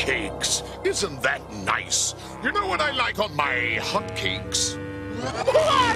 cakes. Isn't that nice? You know what I like on my hotcakes.